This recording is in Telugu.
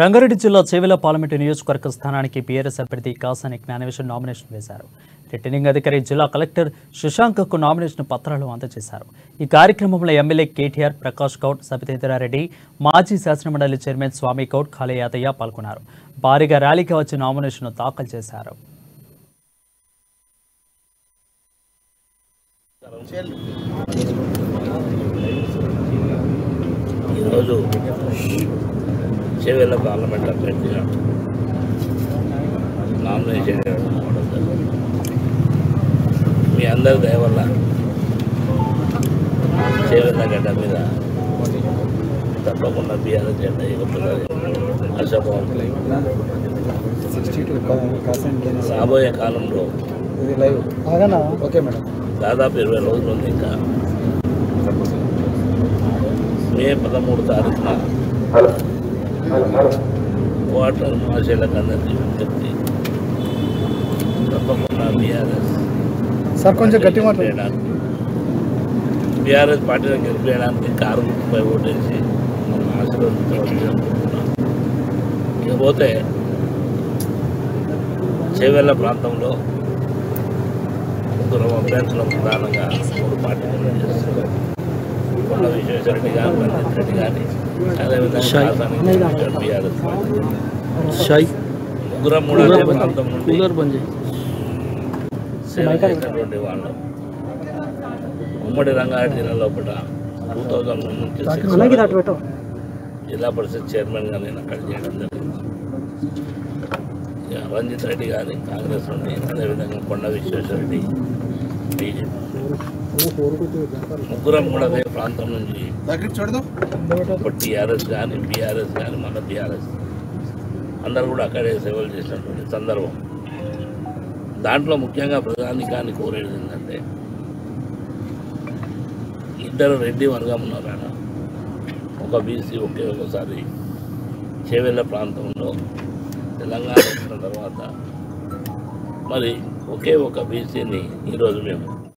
రంగారెడ్డి జిల్లా చేవెల పార్లమెంటు నియోజకవర్గ స్థానానికి బీఆర్ఎస్ అభ్యర్థి కాసాని జ్ఞానవేశం నామినేషన్ వేశారు. రిటర్నింగ్ అధికారి జిల్లా కలెక్టర్ శశాంకకు నామినేషన్ పత్రాలు అందజేశారు. ఈ కార్యక్రమంలో ఎమ్మెల్యే కేటీఆర్ ప్రకాష్ గౌడ్ సబితేంద్రారెడ్డి మాజీ శాసనమండలి చైర్మన్ స్వామి గౌడ్ ఖాళీ యాదయ్య పాల్గొన్నారు. భారీగా ర్యాలీగా వచ్చి నామినేషన్ దాఖలు చేశారు. ఈరోజు చేవెళ్ళ పార్లమెంట్ అభ్యర్థిగా నామినేషన్. మీ అందరి దయ వల్ల చేవెళ్ళ గడ్డ మీద తప్పకుండా బీఆర్ఎస్ జెండా పర్సెంట్ రాబోయే కాలంలో ఇది లైవ్ ఓకే మేడం. దాదాపు ఇరవై రోజులు ఉంది ఇంకా. మే పదమూడు తారీఖున వాటర్ మహాశైలకు అందరికీ విజ్ఞప్తి తప్పకుండా బీఆర్ఎస్ సార్ కొంచెం గట్టి మాట బీఆర్ఎస్ పార్టీని గెలిపేయడానికి కారు గుర్తుపై ఓటేసి మనం కోరుతున్నాం ఇకపోతే చేవెళ్ళ ప్రాంతంలో ముగ్గురు అభ్యర్థులు ప్రధానంగా మూడు పార్టీలు చేస్తున్నారు కొండ విశ్వేశ్వరరెడ్డి గారు రంజిత్ రెడ్డి కానీ అదేవిధంగా కాసాని బీఆర్ఎస్ షాయ్ ముగ్గురం మూడు అదే ప్రాంతం నుండి కూలర్ బంద్ సేవ చేసినటువంటి వాళ్ళు ఉమ్మడి రంగారెడ్డి జిల్లా లోపల టూ థౌజండ్ నుంచి జిల్లా పరిషత్ చైర్మన్గా నేను అక్కడ చేయడం జరిగింది. రంజిత్ రెడ్డి గారి కాంగ్రెస్ నుండి అదేవిధంగా కొండ విశ్వేశ్వరరెడ్డి ముగ్గురం కూడా అదే ప్రాంతం నుంచి ఇప్పుడు టీఆర్ఎస్ కానీ బీఆర్ఎస్ కానీ మన బీఆర్ఎస్. అందరూ కూడా అక్కడే సేవలు చేసినటువంటి సందర్భం. దాంట్లో ముఖ్యంగా ప్రధానికాన్ని కోరేది ఏంటంటే ఇద్దరు రెడ్డి వర్గం ఉన్నారు ఒక బీసీ ఒకే ఒకసారి చేవెళ్ళ ప్రాంతంలో తెలంగాణ వచ్చిన తర్వాత మరి ఒకే ఒక బీసీని ఈరోజు మేము